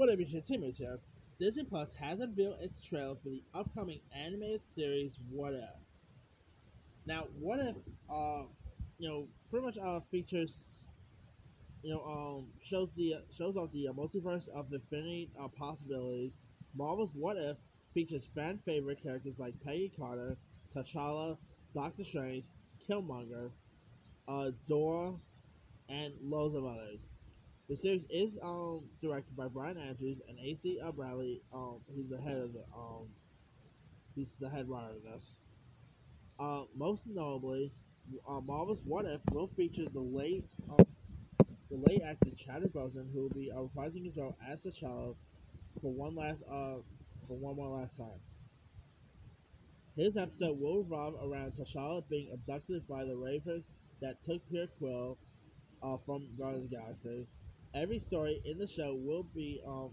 What up, your teammates here? Disney Plus has unveiled its trailer for the upcoming animated series What If. Now, What If, uh, you know, pretty much uh features, you know, um, shows the shows off the uh, multiverse of infinity uh, possibilities. Marvel's What If features fan favorite characters like Peggy Carter, T'Challa, Doctor Strange, Killmonger, uh, Dora, and loads of others. The series is um, directed by Bryan Andrews and AC Bradley. Um, he's the head of the um, he's the head writer of this. Uh, most notably, uh, Marvel's What If will feature the late uh, the late actor Chadwick Boseman, who will be uh, reprising his role as T'Challa for one last uh for one more last time. His episode will revolve around T'Challa being abducted by the Ravagers that took Peter Quill uh, from Guardians of the Galaxy every story in the show will be um,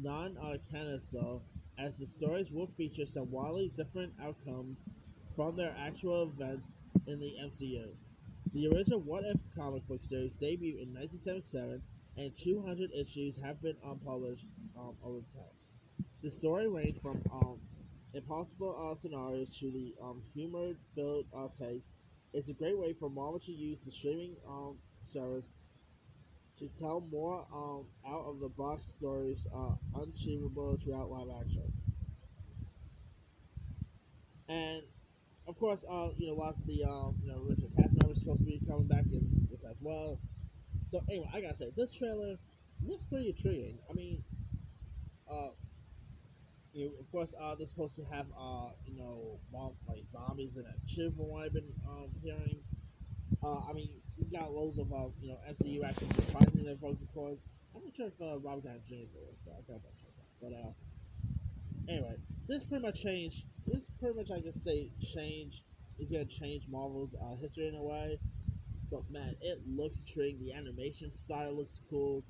non-canon, so as the stories will feature some wildly different outcomes from their actual events in the MCU. The original What If comic book series debuted in 1977, and 200 issues have been unpublished um, over the time. The story ranged from um, impossible uh, scenarios to the um, humor-filled uh, takes. It's a great way for Marvel to use the streaming um, service to tell more um, out of the box stories uh, unachievable throughout live action. And of course, uh, you know, lots of the um, you know original cast members supposed to be coming back in this as well. So anyway, I gotta say, this trailer looks pretty intriguing. I mean, uh, you know, of course, uh, they're supposed to have uh, you know, like zombies and a chip from what I've been um, hearing. Uh, I mean, got loads of uh, you know MCU actors reprising their vocal cords. I'm not sure if uh, Robert Downey Jr. is there, so I gotta check that. But uh, anyway, this pretty much changed. This pretty much I could say change is gonna change Marvel's uh, history in a way. But man, it looks intriguing. The animation style looks cool.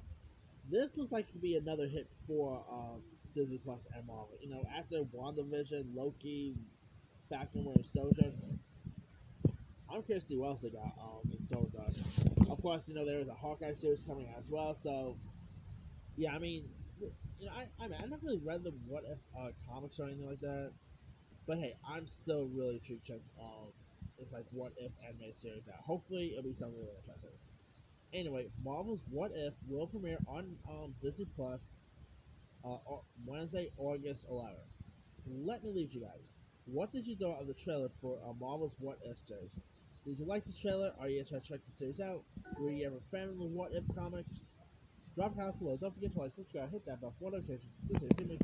This looks like it could be another hit for uh, Disney Plus and Marvel. You know, after WandaVision, Loki, Falcon Winter Soldier, Curious to see what else they got um, in store with us. Of course, you know there is a Hawkeye series coming out as well. So, yeah, I mean, you know, I I mean, I never really read the What If uh, comics or anything like that. But hey, I'm still really intrigued. Check um, it's like What If anime series out. Hopefully, it'll be something really interesting. Anyway, Marvel's What If will premiere on um, Disney Plus uh, Wednesday, August 11th. Let me leave you guys. What did you think of the trailer for uh, Marvel's What If series? Did you like this trailer? Are you trying to check the series out? Were you ever a fan of the What If comics? Drop a comment below. Don't forget to like, subscribe, hit that bell for notifications. This is Team